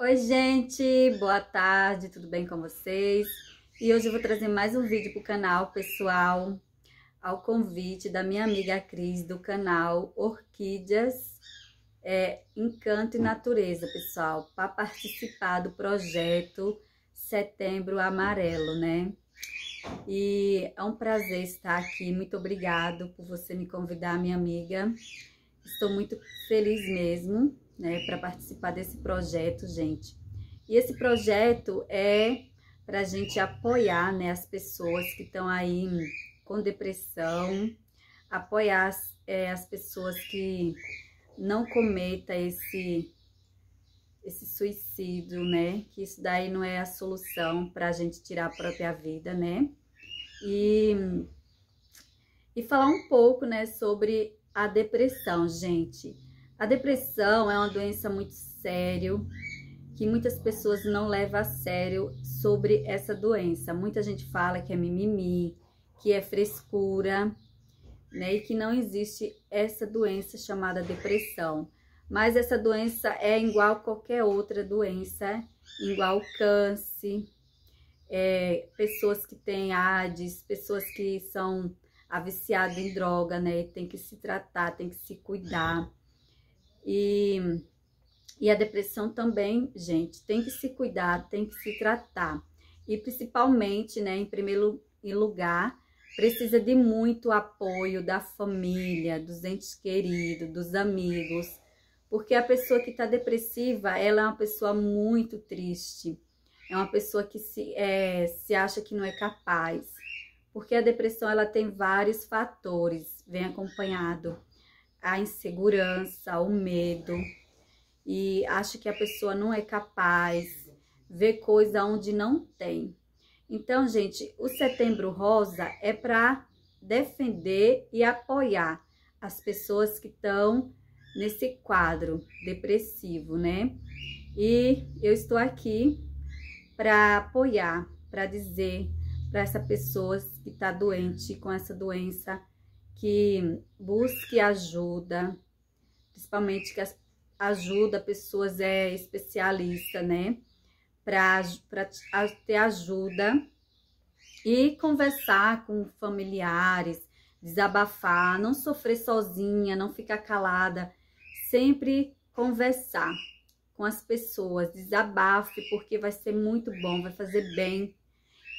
Oi, gente, boa tarde, tudo bem com vocês? E hoje eu vou trazer mais um vídeo pro canal, pessoal, ao convite da minha amiga Cris, do canal Orquídeas é, Encanto e Natureza, pessoal, para participar do projeto Setembro Amarelo, né? E é um prazer estar aqui, muito obrigado por você me convidar, minha amiga. Estou muito feliz mesmo né, para participar desse projeto, gente. E esse projeto é para a gente apoiar né, as pessoas que estão aí com depressão, apoiar as, é, as pessoas que não cometa esse esse suicídio, né? Que isso daí não é a solução para a gente tirar a própria vida, né? E, e falar um pouco, né, sobre a depressão, gente. A depressão é uma doença muito séria, que muitas pessoas não levam a sério sobre essa doença. Muita gente fala que é mimimi, que é frescura, né? E que não existe essa doença chamada depressão. Mas essa doença é igual a qualquer outra doença, igual câncer, é, pessoas que têm AIDS, pessoas que são viciadas em droga, né? Tem que se tratar, tem que se cuidar. E, e a depressão também, gente, tem que se cuidar, tem que se tratar. E principalmente, né, em primeiro lugar, precisa de muito apoio da família, dos entes queridos, dos amigos, porque a pessoa que está depressiva, ela é uma pessoa muito triste, é uma pessoa que se, é, se acha que não é capaz, porque a depressão ela tem vários fatores, vem acompanhado a insegurança, o medo e acha que a pessoa não é capaz, vê coisa onde não tem. Então, gente, o Setembro Rosa é para defender e apoiar as pessoas que estão nesse quadro depressivo, né? E eu estou aqui para apoiar, para dizer para essa pessoa que está doente com essa doença que busque ajuda, principalmente que ajuda pessoas é especialista, né? Para ter ajuda e conversar com familiares, desabafar, não sofrer sozinha, não ficar calada, sempre conversar com as pessoas, desabafe, porque vai ser muito bom, vai fazer bem.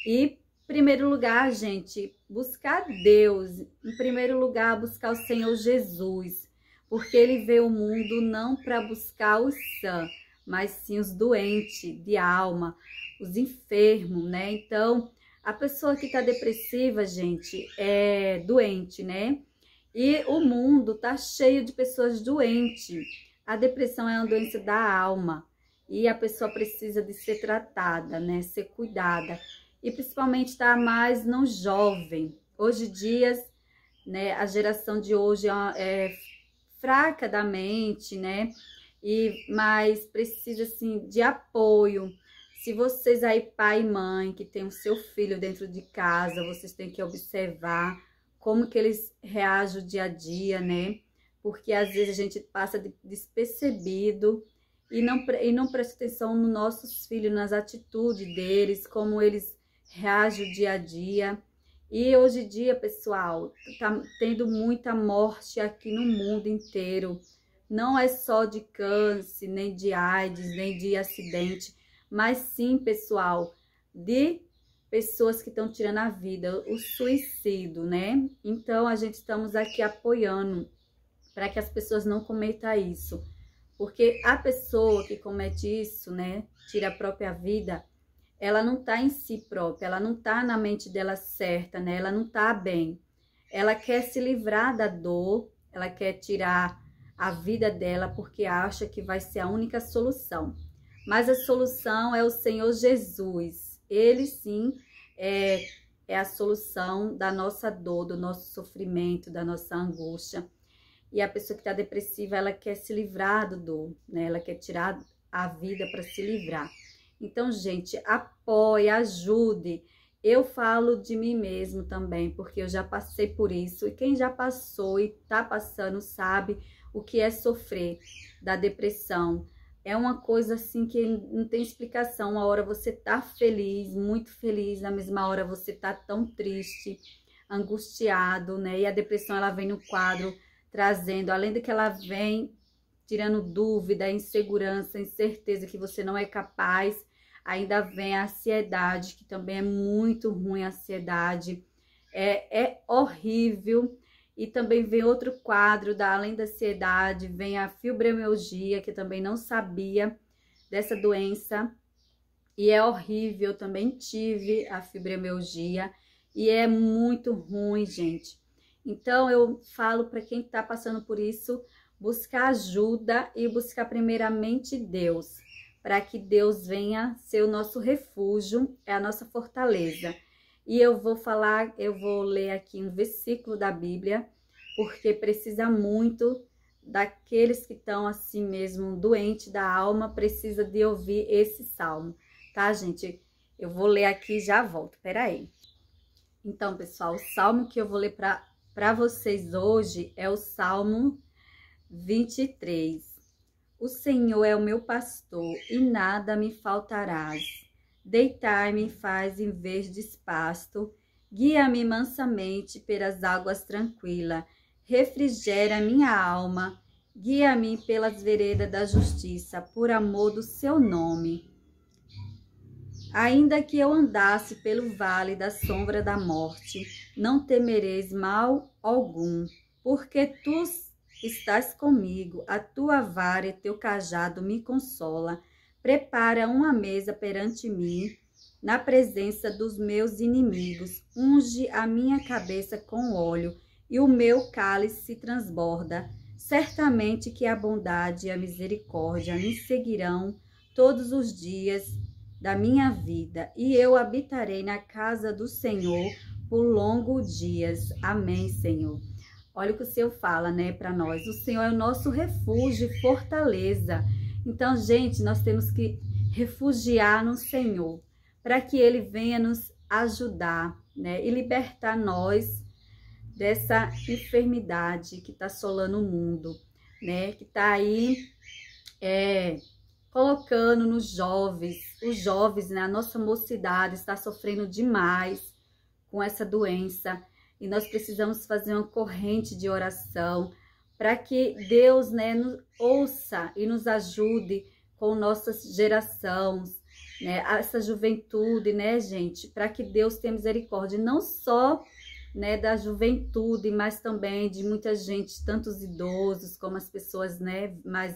E primeiro lugar, gente, buscar Deus. Em primeiro lugar, buscar o Senhor Jesus. Porque ele veio ao mundo não para buscar os sã, mas sim os doentes de alma, os enfermos, né? Então, a pessoa que está depressiva, gente, é doente, né? E o mundo tá cheio de pessoas doentes. A depressão é uma doença da alma e a pessoa precisa de ser tratada, né? Ser cuidada e principalmente está mais no jovem. Hoje dias, né, a geração de hoje é, é fraca da mente, né? E mas precisa assim de apoio. Se vocês aí pai e mãe que tem o seu filho dentro de casa, vocês têm que observar como que eles reagem o dia a dia, né? Porque às vezes a gente passa despercebido e não, e não presta atenção nos nossos filhos, nas atitudes deles, como eles reage o dia a dia. E hoje em dia, pessoal, tá tendo muita morte aqui no mundo inteiro. Não é só de câncer, nem de AIDS, nem de acidente, mas sim, pessoal, de pessoas que estão tirando a vida, o suicídio, né? Então, a gente estamos aqui apoiando para que as pessoas não cometam isso. Porque a pessoa que comete isso, né, tira a própria vida, ela não está em si própria, ela não está na mente dela certa, né? Ela não está bem. Ela quer se livrar da dor, ela quer tirar a vida dela porque acha que vai ser a única solução. Mas a solução é o Senhor Jesus. Ele sim é, é a solução da nossa dor, do nosso sofrimento, da nossa angústia. E a pessoa que está depressiva, ela quer se livrar do dor, né? Ela quer tirar a vida para se livrar. Então, gente, apoie, ajude. Eu falo de mim mesmo também, porque eu já passei por isso. E quem já passou e tá passando sabe o que é sofrer da depressão, é uma coisa assim que não tem explicação. Uma hora você tá feliz, muito feliz, na mesma hora você tá tão triste, angustiado, né? E a depressão ela vem no quadro trazendo, além de que ela vem tirando dúvida, insegurança, incerteza que você não é capaz, ainda vem a ansiedade, que também é muito ruim a ansiedade. É, é horrível e também vem outro quadro, da além da ansiedade, vem a fibromialgia, que também não sabia dessa doença. E é horrível, também tive a fibromialgia. E é muito ruim, gente. Então, eu falo para quem está passando por isso, buscar ajuda e buscar primeiramente Deus, para que Deus venha ser o nosso refúgio, é a nossa fortaleza. E eu vou falar, eu vou ler aqui um versículo da Bíblia, porque precisa muito daqueles que estão assim mesmo doente da alma, precisa de ouvir esse salmo, tá, gente? Eu vou ler aqui e já volto, peraí. Então, pessoal, o salmo que eu vou ler para vocês hoje é o Salmo 23. O Senhor é o meu pastor e nada me faltarás. Deitar-me faz em vez de espasto, guia-me mansamente pelas águas tranquilas, refrigera minha alma, guia-me pelas veredas da justiça, por amor do seu nome. Ainda que eu andasse pelo vale da sombra da morte, não temereis mal algum, porque tu estás comigo, a tua vara e teu cajado me consola. Prepara uma mesa perante mim, na presença dos meus inimigos. Unge a minha cabeça com óleo, e o meu cálice se transborda. Certamente que a bondade e a misericórdia me seguirão todos os dias da minha vida, e eu habitarei na casa do Senhor por longos dias. Amém, Senhor. Olha o que o Senhor fala, né, para nós. O Senhor é o nosso refúgio e fortaleza. Então, gente, nós temos que refugiar no Senhor para que Ele venha nos ajudar, né? E libertar nós dessa enfermidade que está assolando o mundo, né? Que está aí é, colocando nos jovens, os jovens, né? A nossa mocidade está sofrendo demais com essa doença e nós precisamos fazer uma corrente de oração para que Deus né, nos ouça e nos ajude com nossas gerações, né, essa juventude, né, gente, para que Deus tenha misericórdia, não só né, da juventude, mas também de muita gente, tanto os idosos como as pessoas né, mais,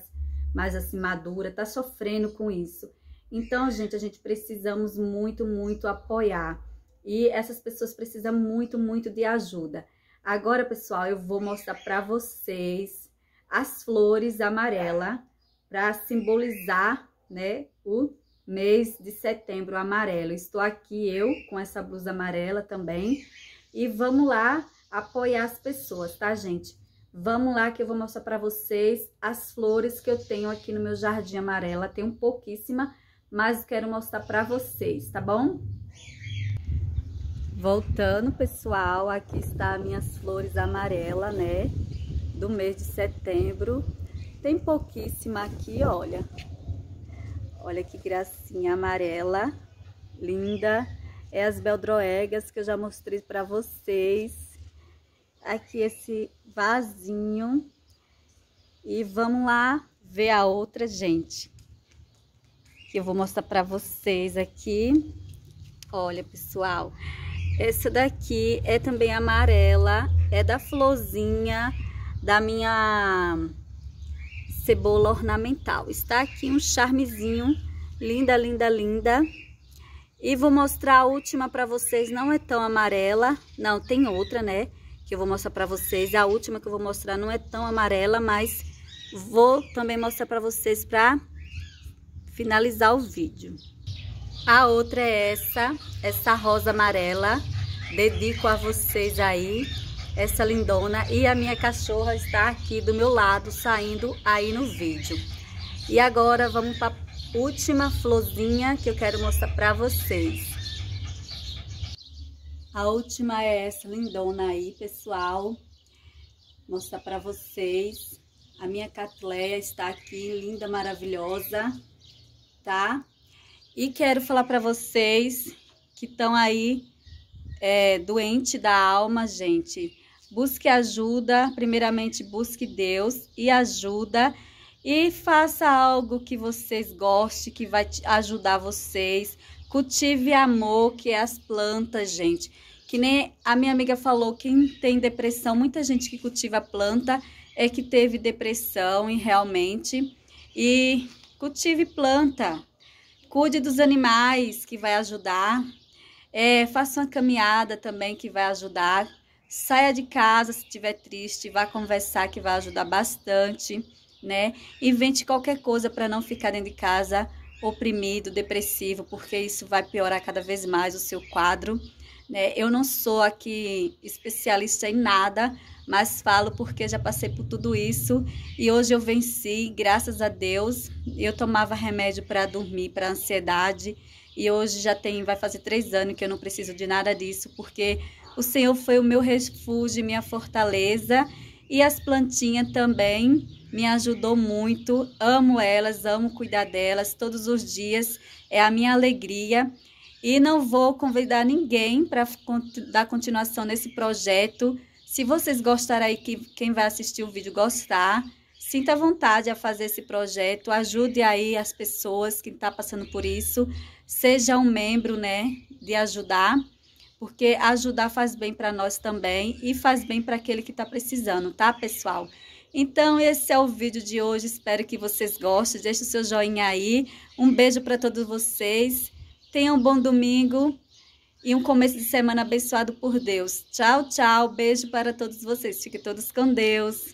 mais assim maduras, tá sofrendo com isso. Então, gente, a gente precisamos muito, muito apoiar. E essas pessoas precisam muito, muito de ajuda. Agora, pessoal, eu vou mostrar para vocês as flores amarela para simbolizar, né, o mês de setembro amarelo. Estou aqui eu com essa blusa amarela também e vamos lá apoiar as pessoas, tá, gente? Vamos lá que eu vou mostrar para vocês as flores que eu tenho aqui no meu jardim amarela. Tem um pouquíssima, mas quero mostrar para vocês, tá bom? Voltando, pessoal, aqui está minhas flores amarelas, né? Do mês de setembro. Tem pouquíssima aqui, olha. Olha que gracinha amarela, linda. É as beldroegas que eu já mostrei para vocês. Aqui esse vasinho. E vamos lá ver a outra, gente. Que eu vou mostrar para vocês aqui. Olha, pessoal. Essa daqui é também amarela, é da florzinha da minha cebola ornamental. Está aqui um charmezinho, linda, linda, linda. E vou mostrar a última para vocês, não é tão amarela, não, tem outra, né? Que eu vou mostrar para vocês. A última que eu vou mostrar não é tão amarela, mas vou também mostrar para vocês para finalizar o vídeo. A outra é essa, essa rosa amarela. Dedico a vocês aí, essa lindona. E a minha cachorra está aqui do meu lado, saindo aí no vídeo. E agora vamos para a última florzinha que eu quero mostrar para vocês. A última é essa lindona aí, pessoal. Mostrar para vocês. A minha catleia está aqui, linda, maravilhosa, tá? E quero falar para vocês que estão aí é, doente da alma, gente. Busque ajuda, primeiramente busque Deus e ajuda e faça algo que vocês gostem, que vai ajudar vocês. Cultive amor, que é as plantas, gente. Que nem a minha amiga falou, quem tem depressão, muita gente que cultiva planta é que teve depressão e realmente. E cultive planta. Cuide dos animais, que vai ajudar. É, faça uma caminhada também, que vai ajudar. Saia de casa se estiver triste, vá conversar, que vai ajudar bastante né? Invente qualquer coisa para não ficar dentro de casa oprimido, depressivo, porque isso vai piorar cada vez mais o seu quadro. Né? Eu não sou aqui especialista em nada, mas falo porque já passei por tudo isso e hoje eu venci, graças a Deus. Eu tomava remédio para dormir, para ansiedade e hoje já tem, vai fazer três anos que eu não preciso de nada disso, porque o Senhor foi o meu refúgio, minha fortaleza e as plantinhas também me ajudou muito. Amo elas, amo cuidar delas todos os dias. É a minha alegria. E não vou convidar ninguém para dar continuação nesse projeto. Se vocês gostarem aí, que quem vai assistir o vídeo gostar, sinta vontade a fazer esse projeto. Ajude aí as pessoas que estão tá passando por isso. Seja um membro, né, de ajudar porque ajudar faz bem para nós também e faz bem para aquele que está precisando, tá, pessoal? Então, esse é o vídeo de hoje. Espero que vocês gostem. Deixe o seu joinha aí. Um beijo para todos vocês. Tenham um bom domingo e um começo de semana abençoado por Deus. Tchau, tchau. Beijo para todos vocês. Fiquem todos com Deus.